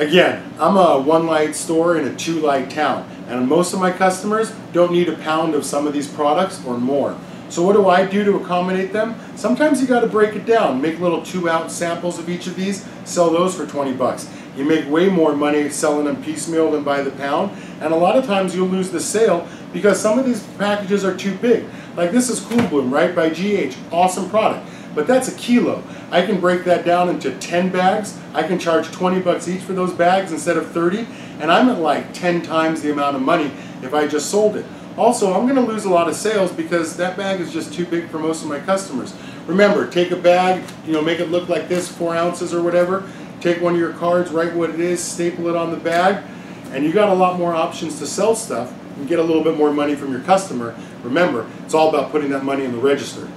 Again, I'm a one light store in a two light town, and most of my customers don't need a pound of some of these products or more. So what do I do to accommodate them? Sometimes you got to break it down, make little two ounce samples of each of these, sell those for 20 bucks. You make way more money selling them piecemeal than by the pound, and a lot of times you'll lose the sale because some of these packages are too big. Like this is Cool Bloom, right, by GH, awesome product. But that's a kilo. I can break that down into 10 bags. I can charge 20 bucks each for those bags instead of 30, and I'm at like 10 times the amount of money if I just sold it. Also, I'm going to lose a lot of sales because that bag is just too big for most of my customers. Remember, take a bag, you know, make it look like this, four ounces or whatever. Take one of your cards, write what it is, staple it on the bag, and you got a lot more options to sell stuff and get a little bit more money from your customer. Remember, it's all about putting that money in the register.